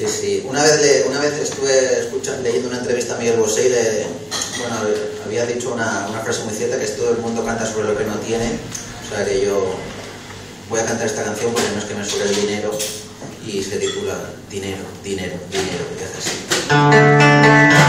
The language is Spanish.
Sí, sí. Una vez, le- una vez estuve escuchando, leyendo una entrevista a Miguel Bosé y le, bueno, había dicho una, una frase muy cierta que es todo el mundo canta sobre lo que no tiene. O sea que yo voy a cantar esta canción porque no es que me sobre el dinero y se titula Dinero, dinero, dinero, que hace así.